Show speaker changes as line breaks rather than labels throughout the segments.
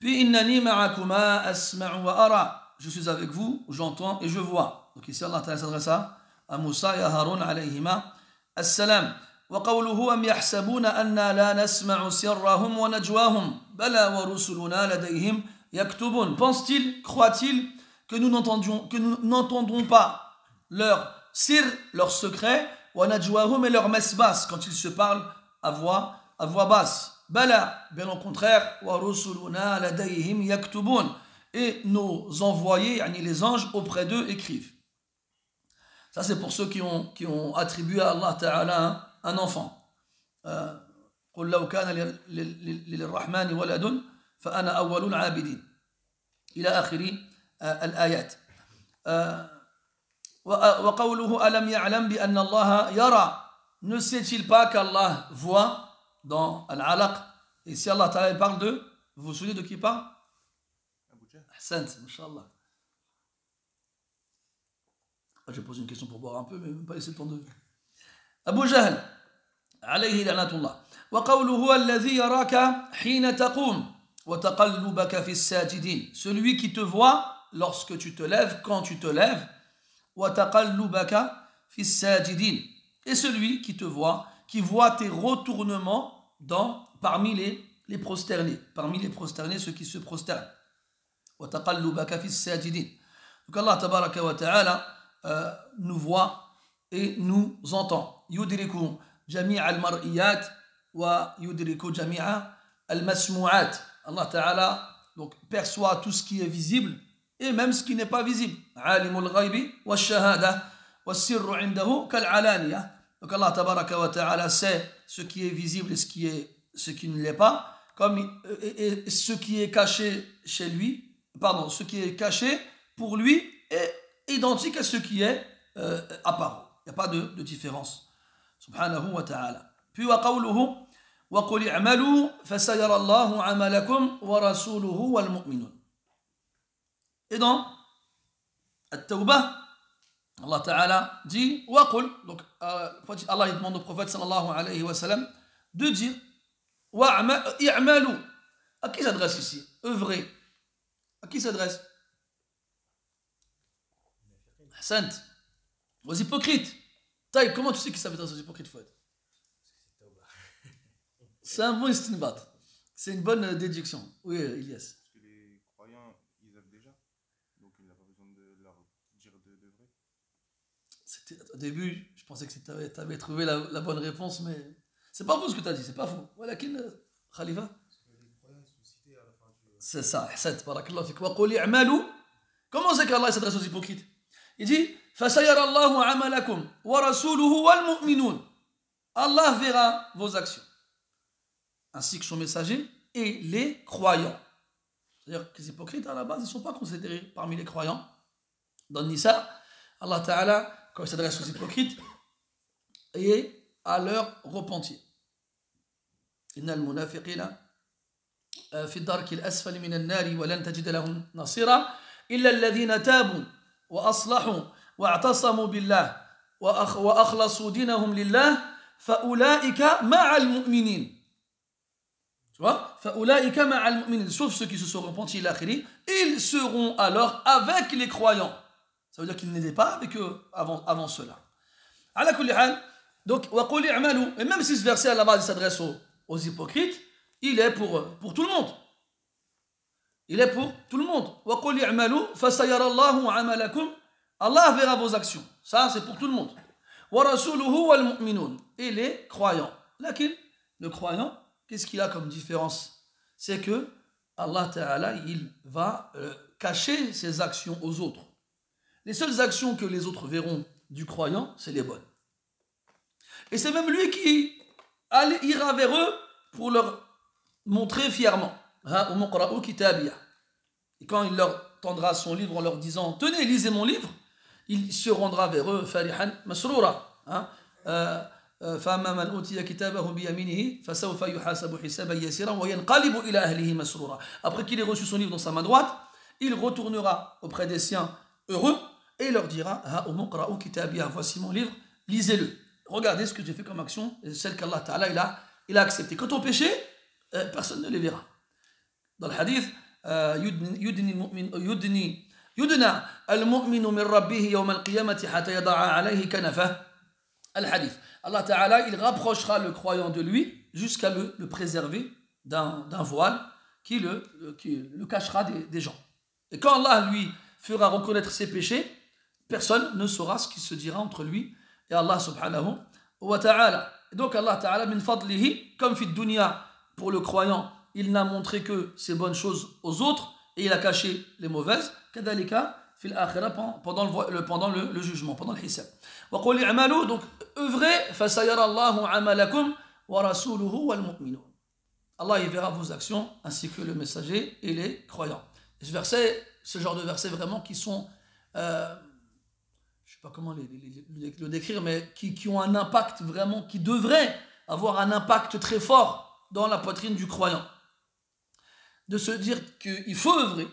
Puis innani ma'akuma asma'u wa ara. Je suis avec vous, j'entends et je vois. Donc ici Allah Ta'ala s'adresse à Moussa et à Harun alayhima assalam. وقوله أم يحسبون أنا لا نسمع سرهم ونجواهم بلى ورسلنا لديهم يكتبون Pense-t-il, croit-il que nous n'entendions que nous n'entendrons pas leur sir, leur secret, ونجواهم et leur messe basse quand ils se parlent à voix à voix basse. بلى بل كونتخيغ ورسلنا لديهم يكتبون اي نو زونفويي يعني لي زانج اوبخي دو اكريف سا سي بور سو كي اون كي اون اتريبيو الله تعالى ان انفان قل لو كان للرحمن ولد فانا اول العابدين إلى اخر الايات وقوله الم يعلم بان الله يرى ne sait-il pas qu'Allah voit dans Al-Alaq. Ici, Allah Ta'ala parle de. Vous vous souvenez de qui parle? Abu Jahl. Inch'Allah. Ah, Je pose une question pour boire un peu, mais même pas laisser le temps de. Abu Jahl, alayhi lanatullah. Celui qui te voit lorsque tu te lèves, quand tu te lèves, et celui qui te voit, qui voit tes retournements dans, parmi les, prosternés, parmi les prosternés, ceux qui se prosternent. Donc Allah euh, nous voit et nous entend. mariyat wa yudriku al-masmu'at. Allah ta'ala donc perçoit tout ce qui est visible et même ce qui n'est pas visible. Alimul wa wa. Donc Allah Ta'ala sait ce qui est visible et ce qui, est, ce qui ne l'est pas, comme et, ce qui est caché chez lui, pardon, pour lui est identique à ce qui est euh, apparent. Il n'y a pas de, différence. Subhanahu wa ta'ala. Puis wa wa Allahu 'amalakum wa rasuluhu mu'minun. Et dans At-Tawbah, Allah Ta'ala dit wa qul donc euh, Allah demande au prophète sallallahu alayhi wa sallam de dire. À qui s'adresse ici? Œuvrer. À qui s'adresse? Sainte. Aux hypocrites. Taïb, comment tu sais qu'ils s'adresse aux hypocrites, Fouad? C'est un bon istinbat. C'est une bonne déduction. Oui, Elias.
Parce que les croyants, ils œuvrent déjà. Donc il n'a pas besoin de leur dire de, de vrai.
C'était- au début, je pensais que tu avais, trouvé la, bonne réponse, mais c'est pas faux ce que tu as dit, c'est pas faux. Voilà qu'il Khalifa? C'est ça, Hassan, barakallah fik. Comment c'est qu'Allah s'adresse aux hypocrites? Il dit "Fasayara Allahu 'amalakum wa rasuluhu wal mu'minun." Allah verra vos actions ainsi que son messager et les croyants. C'est-à-dire que les hypocrites à la base, ne sont pas considérés parmi les croyants. Dans Nisa, Allah Ta'ala quand il s'adresse aux hypocrites, et à leur repentir. إن المنافقين في الدرك الأسفل من النار ولن تجد لهم نصيرا إلا الذين تابوا وأصلحوا واعتصموا بالله وأخ وأخلصوا دينهم لله فأولئك مع المؤمنين Tu vois فأولئك مع المؤمنين Sauf ceux qui se sont repentis l'akhiri, ils seront alors avec les croyants. Ça veut dire qu'ils n'étaient pas avec eux avant, avant cela. Donc, et même si ce verset à la base s'adresse aux, hypocrites, il est pour, euh, pour tout le monde. Il est pour tout le monde. Allah verra vos actions. Ça, c'est pour tout le monde. Et les croyants. Laquelle Le croyant, qu'est-ce qu'il a comme différence? C'est que Allah Ta'ala, il va euh, cacher ses actions aux autres les seules actions que les autres verront du croyant c'est les bonnes et c'est même lui qui allait- ira vers eux pour leur montrer fièrement. Ha, umuqra'u kitabiyah. Et quand il leur tendra son livre en leur disant Tenez, lisez mon livre, il se rendra vers eux, farihan masroura. Hein, euh, euh, فأما من أوتي كتابه بيمينه فسوف يحاسب حسابا يسيرا وينقلب إلى أهله مسرورا. Après qu'il ait reçu son livre dans sa main droite, il retournera auprès des siens heureux et il leur dira Ha umuqra'u kitabiyah. Voici mon livre, lisez-le. Regardez ce que j'ai fait comme action, et celle qu'Allah Ta'ala il a, il a acceptée. Quand on péchait, euh, personne ne les verra. Dans le hadith, آه، يدني يدني المؤمن يدني يدنى المؤمن من ربه يوم القيامة حتى يضع عليه كنفه الحديث Allah Ta'ala il rapprochera le croyant de lui jusqu'à le, le préserver d'un d'un voile qui le, qui le cachera des, des gens et quand Allah lui fera reconnaître ses péchés personne ne saura ce qui se dira entre lui et Allah subhanahu wa ta'ala. Donc Allah ta'ala min fadlihi, comme fit dunya pour le croyant, il n'a montré que ses bonnes choses aux autres et il a caché les mauvaises. Kadalika fil akhirah pendant le, pendant le, jugement, pendant le hisab. Wa qul i'malu, donc œuvrez, fasayara Allahu amalakum wa rasuluhu wal mu'minun. Allah y verra vos actions ainsi que le messager et les croyants. Ce verset, ce genre de versets vraiment qui sont, euh, je sais pas comment le décrire, mais qui, ont un impact vraiment, qui devraient avoir un impact très fort dans la poitrine du croyant. De se dire qu'il faut œuvrer.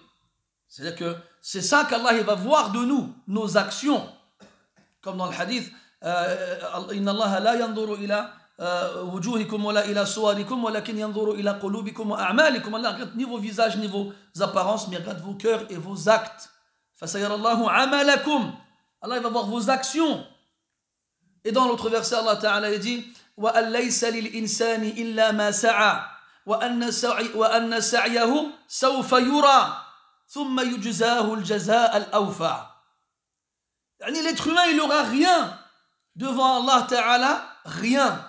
C'est-à-dire que c'est ça qu'Allah va voir de nous, nos actions. Comme dans le hadith, euh, Inna Allah la yanzuru ila euh, wujuhikum wa la ila suwarikum walakin yanzuru ila qulubikum wa a'malikum. Allah regarde ni vos visages ni vos apparences, mais il regarde vos cœurs et vos actes. Fasayarallahu amalakum. Allah il va voir vos actions. Et dans l'autre verset, Allah Ta'ala il dit وَأَن لَيْسَ لِلْإِنسَانِ إِلَّا مَا سَعَى وَأَنَّ سعي- وَأَنَّ سَعْيَهُ سَوْفَ يُرَى ثُمَّ يُجْزَاهُ الْجَزَاءَ الْأَوْفَى يعني L'être humain, il n'aura rien devant Allah Ta'ala, rien.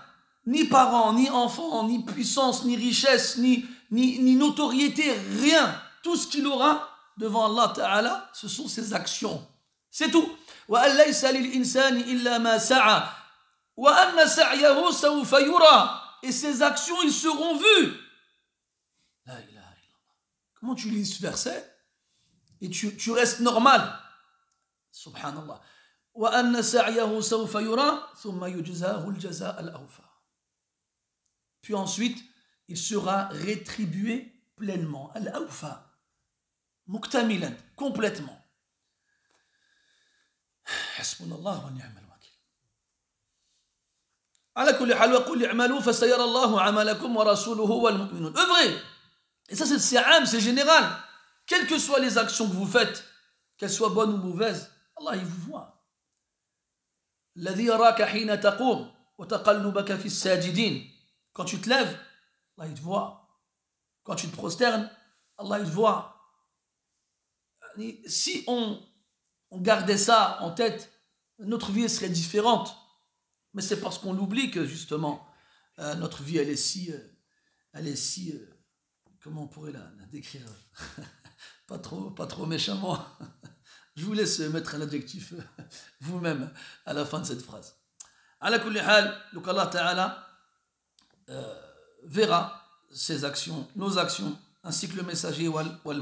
Ni parents, ni enfants, ni puissance, ni richesse, ni, ni, ni notoriété, rien. Tout ce qu'il aura devant Allah Ta'ala, ce sont ses actions. C'est tout. وَأَن لَيْسَ لِلْإِنسَانِ إِلَّا مَا سَعَى وَأَنَّ سَعْيَهُ سَوْفَ يُرَى Et ses actions, ils seront vues. La ilaha illallah. Comment tu lis ce verset et tu, tu restes normal Subhanallah. وَأَنَّ سَعْيَهُ سَوْفَ يُرَى ثُمَّ يُجْزَاهُ الْجَزَاءَ الْأَوْفَى Puis ensuite, il sera rétribué pleinement. Al-Awfa. Muktamilan. Complètement. حسبنا الله ونعم الوكيل على كل حال وقل اعملوا فسيرى الله عملكم ورسوله والمؤمنون œuvrez et ça c'est c'est âme, c'est général quelles que soient les actions que vous faites qu'elles soient bonnes ou mauvaises Allah il vous voit الذي يراك حين تقوم وتقلبك في الساجدين quand tu te lèves Allah te voit quand tu te prosternes Allah te voit si on gardait ça en tête, notre vie serait différente. Mais c'est parce qu'on l'oublie que justement, euh, notre vie, elle est si, euh, elle est si, euh, comment on pourrait la, la décrire? Pas trop, pas trop méchamment. Je vous laisse mettre un adjectif vous-même à la fin de cette phrase. Hal, donc Allah Ta'ala verra ses actions, nos actions, ainsi que le messager wal, wal.